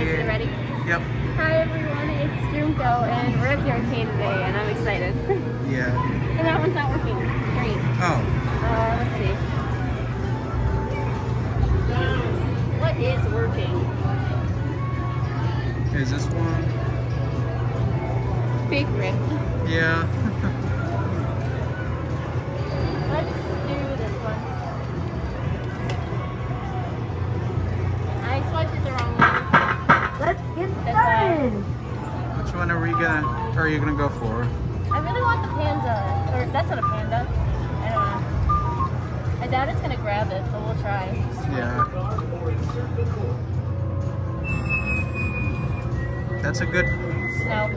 you ready? Yep. Hi everyone, it's Junko and we're at the arcade today and I'm excited. Yeah. and that one's not working. Great. Oh. Uh, let's see. What is working? Is this one? Big rip. Yeah. are we gonna? Are you gonna go for? I really want the panda. Or that's not a panda. I don't know. I doubt it's gonna grab it, but we'll try. Yeah. That's a good. No.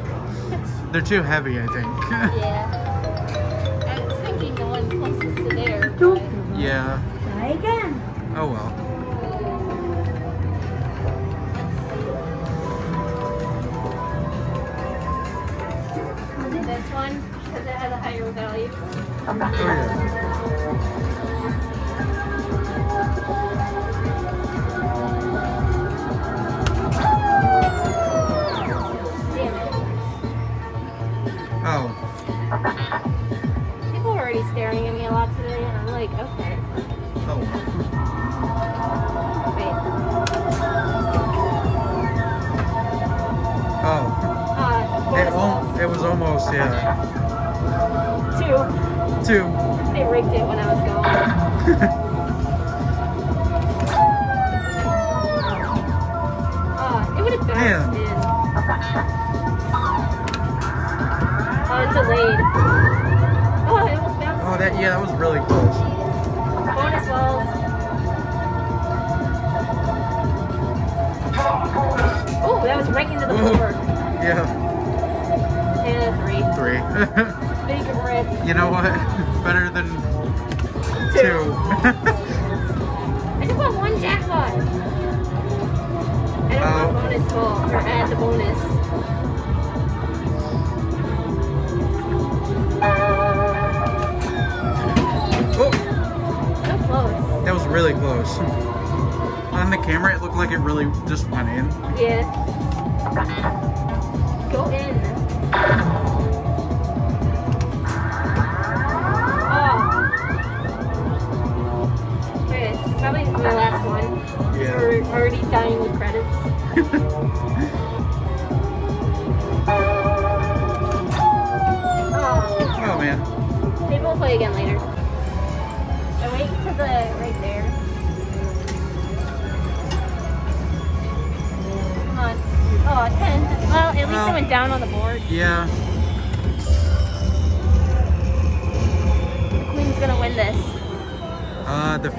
They're too heavy, I think. Yeah. I was thinking the one closest to there. But- yeah. Try again. Oh well. One because it has a higher value. Was almost yeah. Two. Two. They rigged it when I was gone.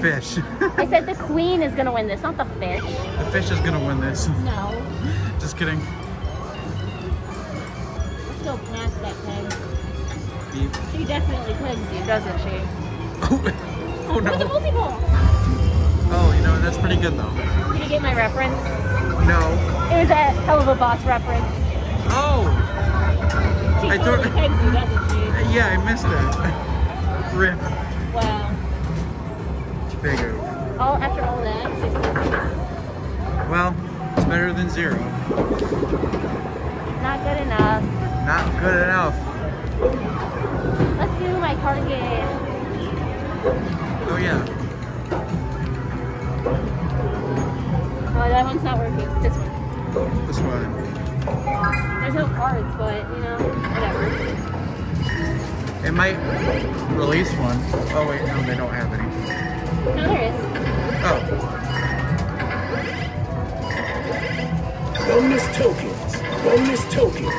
fish. I said the queen is gonna win this, not the fish. the fish is gonna win this. No. Just kidding. Let's go past that peg. Beep. She definitely pegs you, doesn't she? Oh, oh Where's the no. multi-ball? Oh, you know, that's pretty good though. Did you get my reference? No. It was a Helluva Boss reference. Oh, She I totally thought- pegs you, doesn't she? yeah, I missed it. Rip. Wow. Big oof. All after all that, 60 points. Well, it's better than zero. Not good enough. Not good enough. Let's do my card game. Oh yeah. Oh, that one's not working. This one. This one. There's no cards, but you know, whatever. It might release one. Oh wait, no, they don't have any. No, there is. Oh. Bonus tokens. Bonus tokens.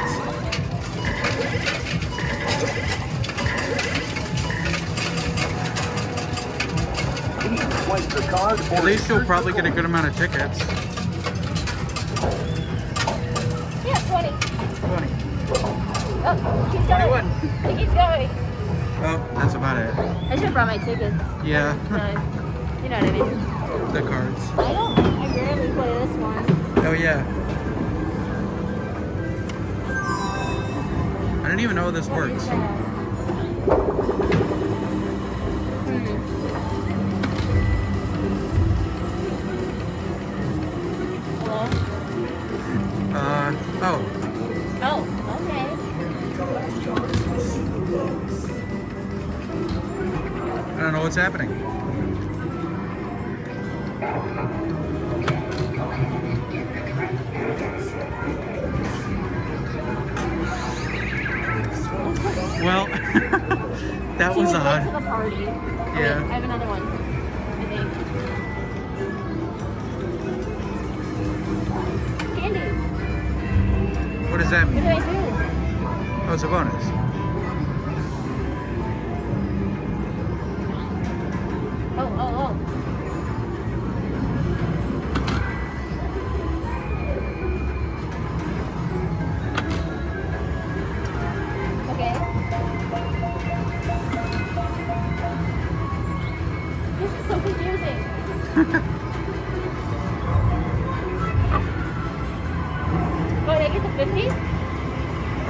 Twice the At least you'll probably get a good amount of tickets. Yeah, 20. 20. Oh, keep going. 21. It keeps going. Oh, that's about it. I should have brought my tickets. Yeah. But, you know what I mean. the cards. I don't. I rarely play this one. Oh yeah. I didn't even know this What works. that? Hmm. know What's happening? Well, that She was to odd. the party. Oh, wait, Yeah. I have another one. I think. Candy. What does that What mean? do I do? Oh, it's a bonus.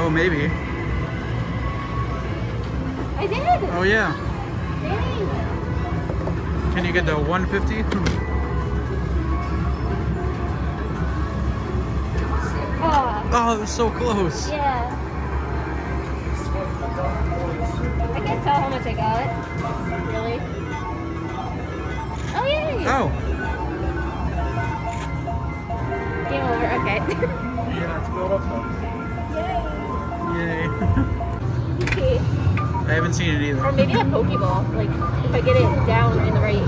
Oh, maybe. I did! Oh, yeah. Dang! Can you get the 150? Ah, Oh, it was so close. yeah. I can't tell how much I got. Really? Oh, yay! Oh. Game over, okay. Yeah, it's built up okay. I haven't seen it either. Or maybe that Pokeball, like, if I get it down in the right.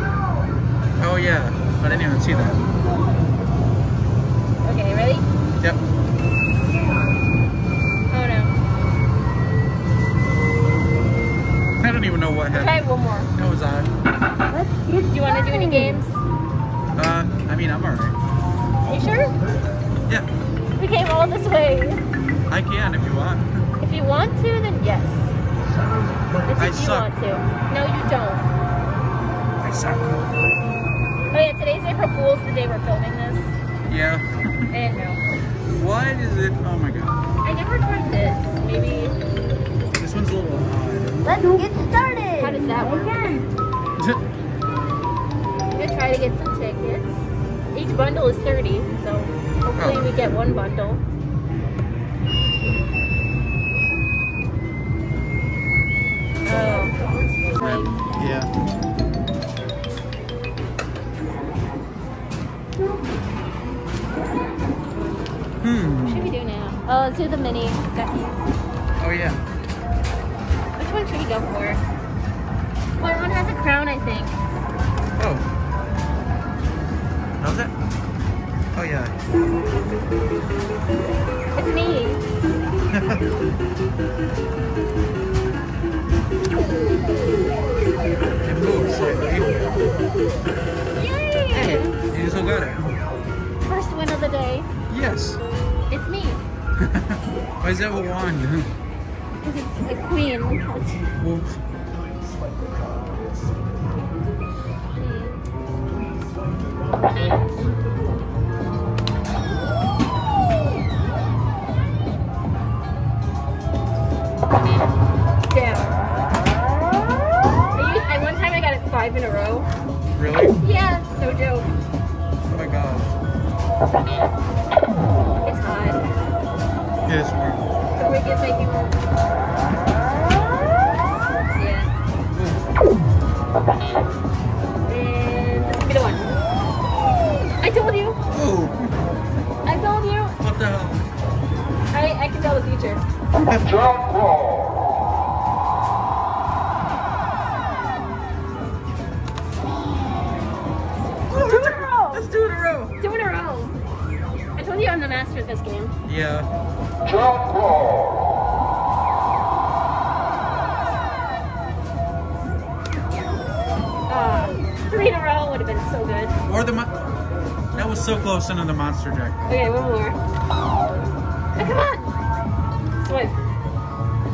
Oh, yeah. I didn't even see that. Okay, ready? Yep. Oh no. I don't even know what Try happened. one more. That was odd. Do you want to do any games? Uh, I mean, I'm alright. Are you sure? Yeah, We came all this way. I can if you want. If you want to, then yes. It's I if you suck. want to. No, you don't. I suck. Oh yeah, today's April Fool's, the day we're filming this. Yeah. And no. what is it? Oh my god. I never tried this. Maybe. This one's a little odd. Let's get started. How does that work? I'm gonna try to get some tickets. Each bundle is 30, so hopefully Oh. we get one bundle. Oh. Yeah. what Hmm. should we do now? Oh, let's do the mini duckies. Oh yeah. Which one should we go for? Why is that a wand? Because it's a queen. Damn. I, used, I, one time I got it five in a row. really? Yeah, no joke. Oh my god. It's hot. It is warm. The wig is making me. Yeah. And this will be the one. I told you. Oh, I told you. what the hell? I, I can tell the future. Two in a row. Let's do it in a row. Two in a row. I told you I'm the master of this game. Yeah. So close into the monster deck. Okay, one more. Oh, come on! Swipe.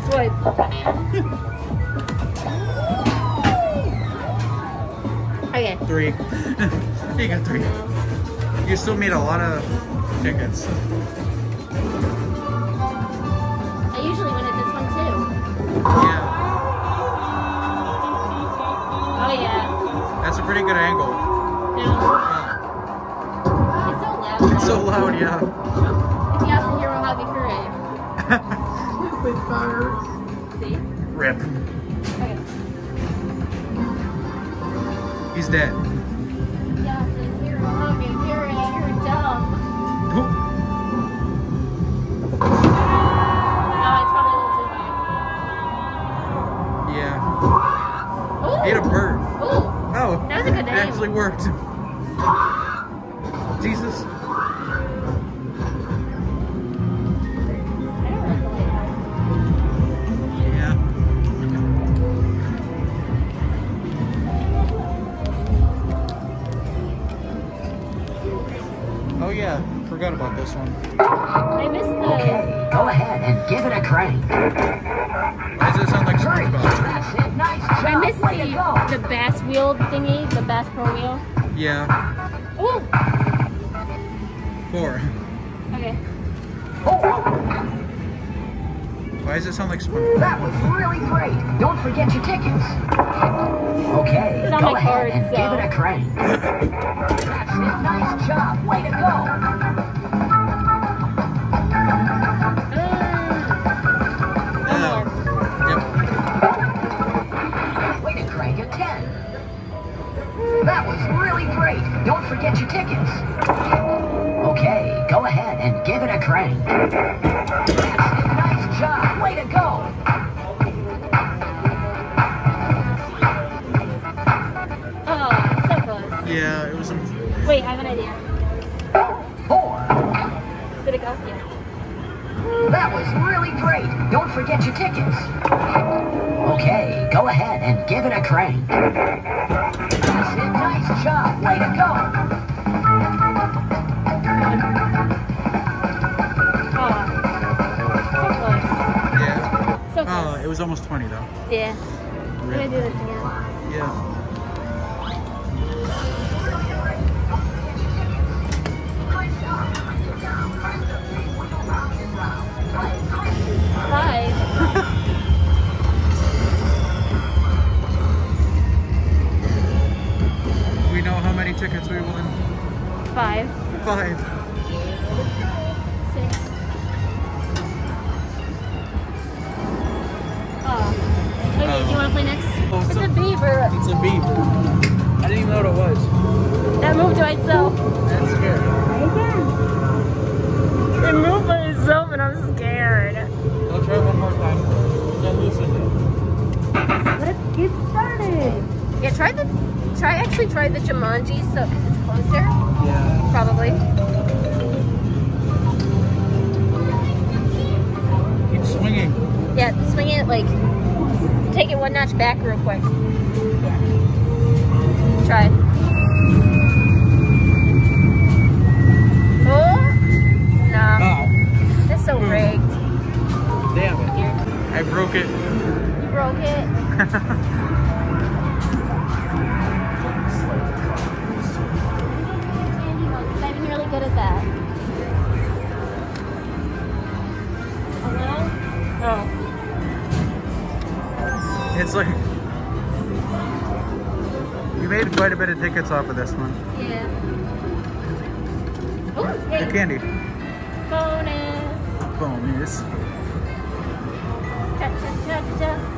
Swipe. okay. Three. you got three. You still made a lot of tickets. I usually win at this one too. Yeah. Oh yeah. That's a pretty good angle. No. It's so loud. It's so loud, yeah. It's Yasuhiro Hagakure. See? Rip. Okay. He's dead. Dawson, you're ugly. You're, you're dumb. Oop. No, oh, it's probably a little too Yeah. high. He a bird. Ooh. Ooh. Oh, That was a good it name. actually worked. Jesus. Forgot about this one. I missed the. Okay, go ahead and give it a crank. Why does it sound like Great, SpongeBob? that's it. Nice job. I missed Way the, the bass wheel thingy, the bass pro wheel. Yeah, Ooh. four. Okay. Oh. Why does it sound like SpongeBob? That was really great. Don't forget your tickets. Okay, go ahead card, and so- give it a crank. That's it. Nice job. Way to go. Forget your tickets. Okay, go ahead and give it a crank. Nice job. Way to go. oh, so close. Yeah, it was. Wait, I have an idea. Four. Did it go? Yeah. That was really great. Don't forget your tickets. Okay, go ahead and give it a crank. Yeah, swing it like, take it one notch back real quick. Yeah. Try. Oh, no, Oh, that's so hmm. rigged. damn it. Here, I broke it. you broke it. it's like. You made quite a bit of tickets off of this one. Yeah. Oh, Good candy. bonus. Bonus. Cha cha cha cha.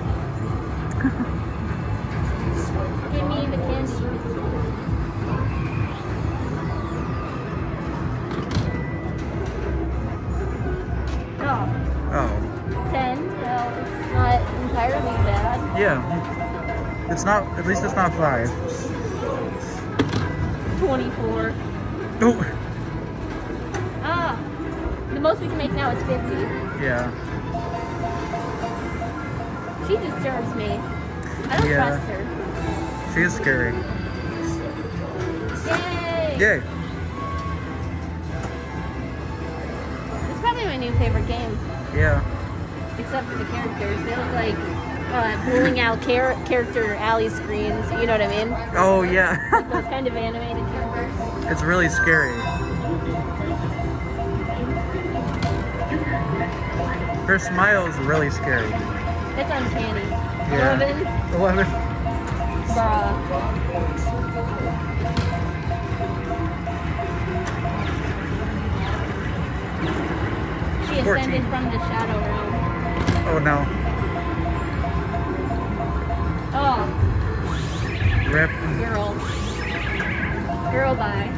Yeah. It's not, at least it's not five. 24. Oh. Ah, the most we can make now is 50. Yeah. She disturbs me. I don't Yeah. trust her. She is scary. Yay! Yay. It's probably my new favorite game, Yeah. except for the characters. They look like uh, out char- character alley screens. You know what I mean? Oh, yeah. Those kind of animated characters. it's really scary. Her smile is really scary. It's uncanny. Yeah. 11. 11. Bruh. She 14. ascended from the shadow realm. Oh no. Oh, Rip. girl. Girl, bye.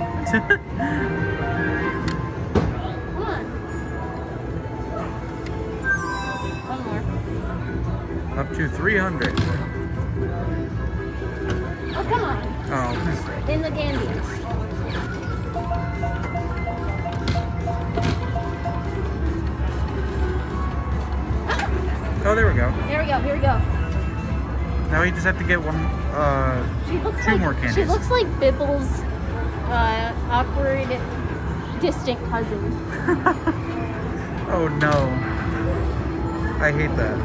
Come on. One more. Up to 300. Oh, come on. Oh, In the candy. oh, there we go. There we go. Here we go. Now we just have to get one. Uh, She Two like more she candies. looks like Bibble's uh, awkward, distant cousin. oh no. I hate that.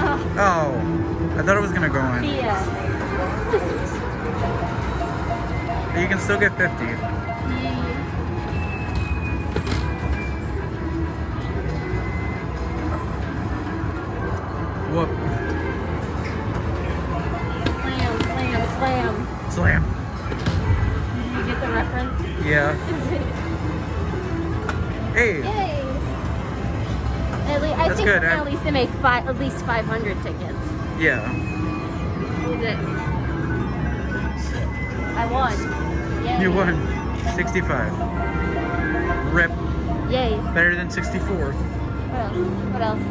Oh, Oh, I thought it was gonna go in. Yeah. But you can still get 50. Good, at huh? least they make five, at least 500 tickets. Yeah. It? I won. Yay. You won. 65. Rip. Yay. Better than 64. What else? What else?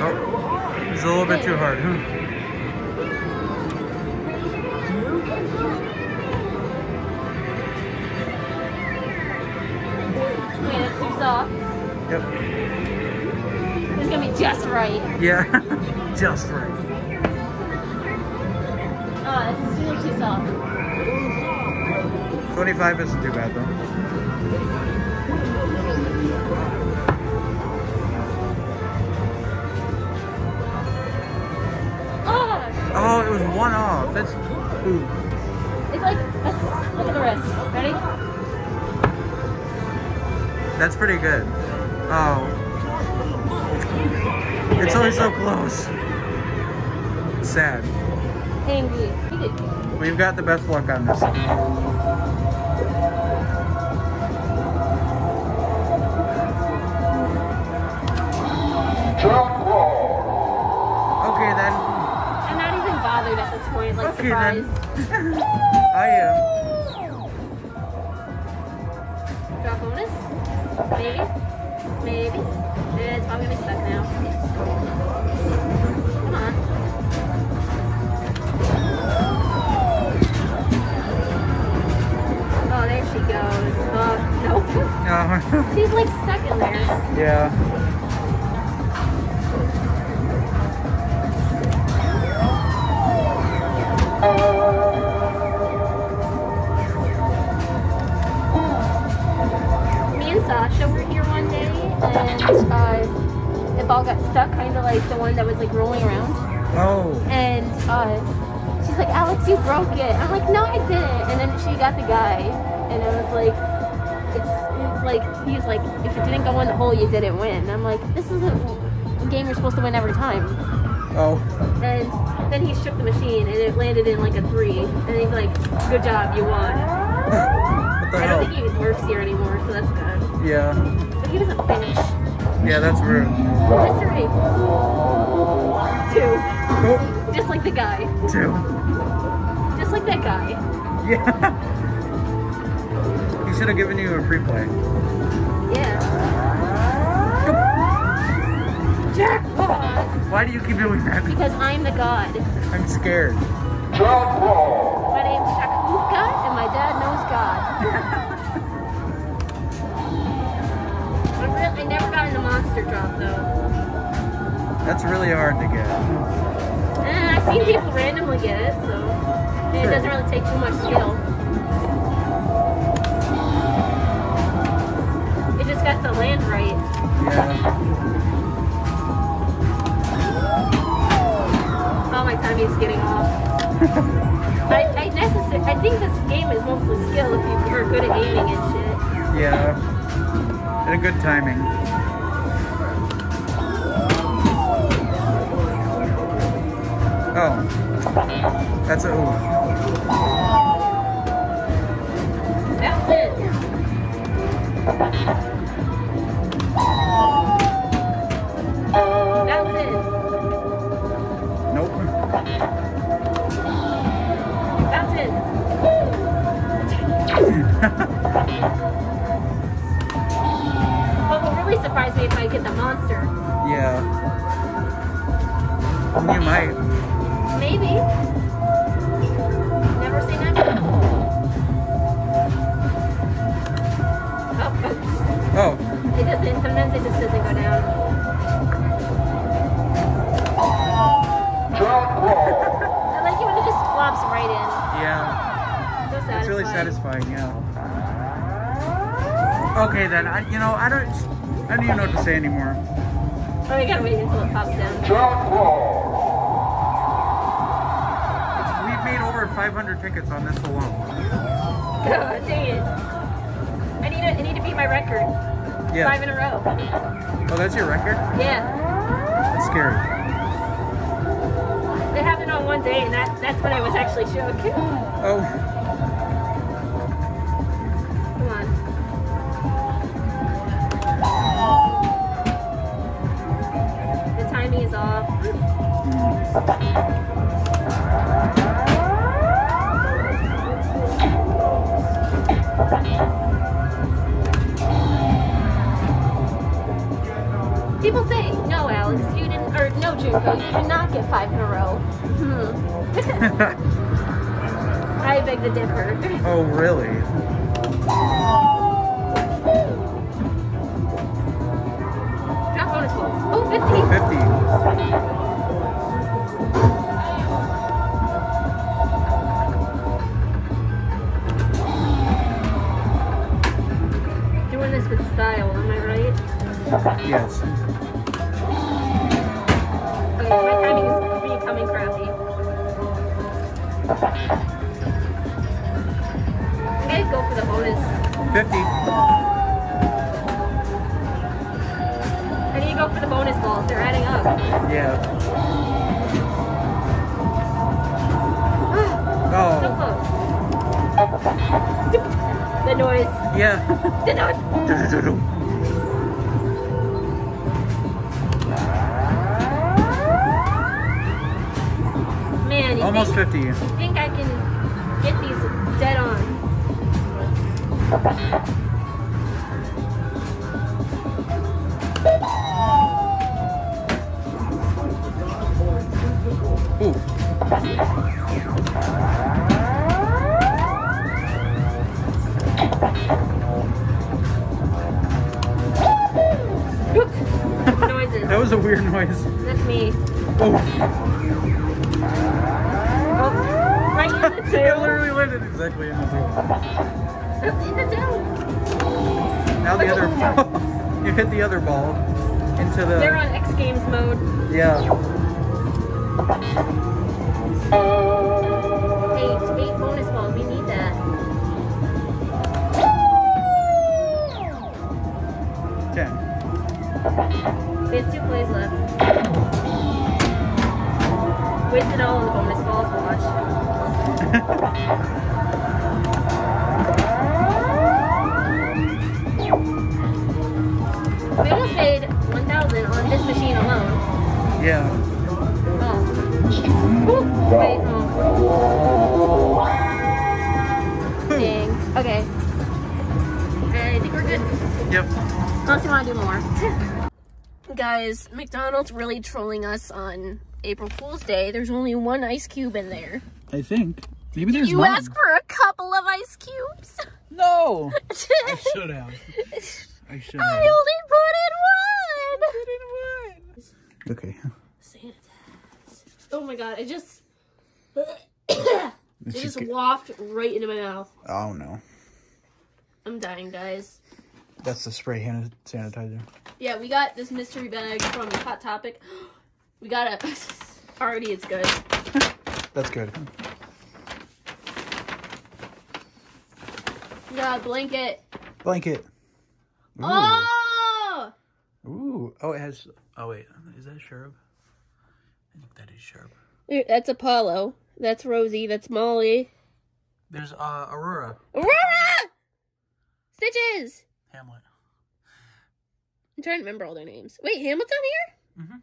Oh. It's a little bit too hard. Hmm. Right. Yeah. Just right. Uh, oh, this is really too soft. 25 isn't too bad though. Oh, Oh, it was one off. That's ooh. it's like, look at the wrist. Ready? That's pretty good. Oh. It's always so close. Sad. Angry. We've got the best luck on this. Okay then. I'm not even bothered at this point, like Okay then. surprised. I am. Drop bonus? Maybe? Maybe? It's probably gonna be stuck now. Come on. Oh, there she goes. Oh, nope. Oh, She's like stuck in there. yeah. Me and Sasha were here one day, and uh, the ball got stuck, kind of like the one that was like rolling around. Oh. And uh, she's like, Alex, you broke it. I'm like, no, I didn't. And then she got the guy, and I was like, it's, it's like, he's like, if it didn't go in the hole, you didn't win. And I'm like, this is a game you're supposed to win every time. Oh. And then he shook the machine, and it landed in like a three. And he's like, good job, you won. I don't think he works here anymore, so that's good. Yeah. But he doesn't finish. Yeah, that's rude. Just three. Two. Oh, Just like the guy. two. Just like that guy. Yeah. He should have given you a free play. Yeah. Jackpot! Why do you keep doing that? Because I'm the god. I'm scared. Jackpot! My name's Chakahuka, and my dad knows God. drop though. That's really hard to get. And I've seen people randomly get it, so and it doesn't really take too much skill. It just got to land right. Yeah. Oh, my time's getting off. I, I, I think this game is mostly skill if you are good at aiming and shit. Yeah. And a good timing. Oh. That's a ooh. That's it. 500 tickets on this alone. God dang it. I need to, need to beat my record. Yeah. Five in a row. Oh, that's your record? Yeah. That's scary. It happened on one day, and that, that's when I was actually shook. Oh, Come on. The timing is off. People Alex, you didn't, or no, Junko, you did not get five in a row. Hmm. I beg to differ. oh really? Almost 50. you think I can get these dead on? Hit the other ball into the They're on X Games mode. yeah. Eight, eight bonus balls. We need that. Ten. We have two plays left. Wasted all on the bonus balls. Watch. Yeah. Oh. Woo. Wait, oh. Dang. Okay. I think we're good. Yep. Unless you want to do more. Guys, McDonald's really trolling us on April Fool's Day. There's only one ice cube in there. I think. Maybe there's You asked for a couple of ice cubes. No. I I should have. I should only have. put in one. Okay. Oh my god, it just it just wafted right into my mouth. Oh no. I'm dying, guys. That's the spray hand sanitizer. Yeah, we got this mystery bag from Hot Topic. We got it. Already, it's good. That's good. We got a blanket. Blanket. Oh! Ooh. Oh! Ooh. Oh, it has. Oh wait, is that? I think that is sharp. That's Apollo. That's Rosie. That's Molly. There's uh Aurora. Aurora! Stitches! Hamlet. I'm trying to remember all their names. Wait, Hamlet's on here?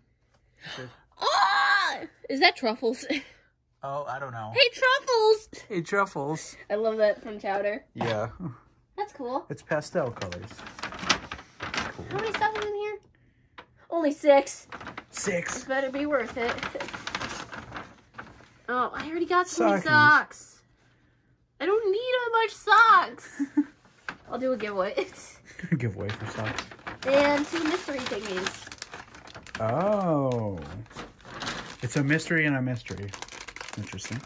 Mhm. Ah! Is that Truffles? Oh, I don't know. Hey, Truffles! Hey, truffles. I love that from Chowder. Yeah. That's cool. It's pastel colors. How many stuff is in here? Only six. Six. This better be worth it. Oh, I already got so many socks. I don't need that much socks. I'll do a giveaway. Giveaway for socks. and two mystery thingies. Oh. It's a mystery and a mystery. Interesting.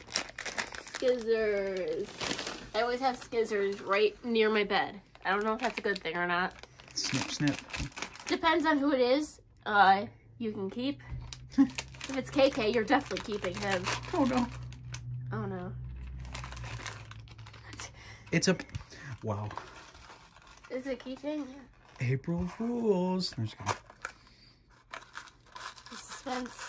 Skizzers. I always have skizzers right near my bed. I don't know if that's a good thing or not. Snip, snip. Depends on who it is. Uh, you can keep. if it's KK, you're definitely keeping him. Oh no. Oh no. It's a. Wow. Is it keychain? Yeah. April Fools. I'm just kidding. The suspense.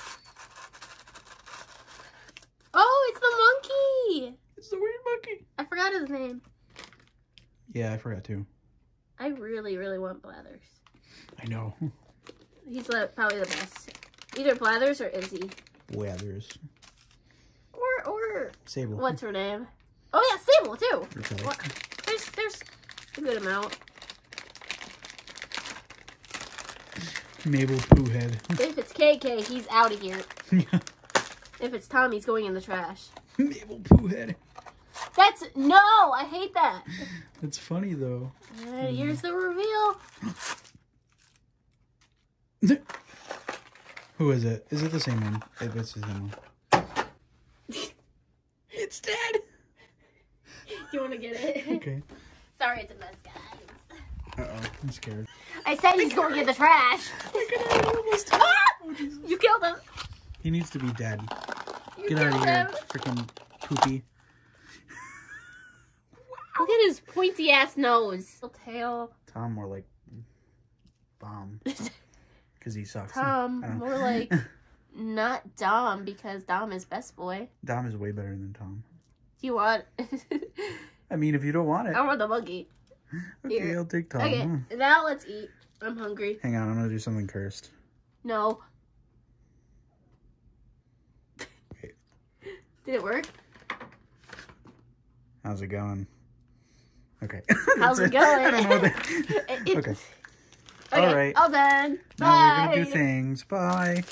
Oh, it's the monkey! It's the weird monkey. I forgot his name. Yeah, I forgot too. I really, really want Blathers. I know. He's the, probably the best. Either Blathers or Izzy. Blathers. Or, or, Sable. what's her name? Oh yeah, Sable too. Okay. What? There's, there's a good amount. Mabel Poohead. If it's KK, he's out of here. If it's Tom, he's going in the trash. Mabel Poohead. That's, no, I hate that. That's funny though. Uh, here's the reveal. Who is it? Is it the same one? If it's the same one. It's dead. Do you want to get it? Okay. Sorry, it's a mess, guys. Uh oh, I'm scared. I said he's going in the trash. Ah! You killed him. He needs to be dead. You Get out of here, freaking poopy. Look at his pointy ass nose. Tail. Tom more like bomb because he sucks. Tom, more like not Dom because Dom is best boy. Dom is way better than Tom. Do you want? I mean, if you don't want it, I want the monkey. okay, here. I'll take Tom. Okay, Hmm. now let's eat. I'm hungry. Hang on, I'm gonna do something cursed. No. Okay. Did it work? How's it going? Okay. How's That's it going? I don't know that. It- it- okay. Okay, All right. all done. Now we're gonna do things. Bye.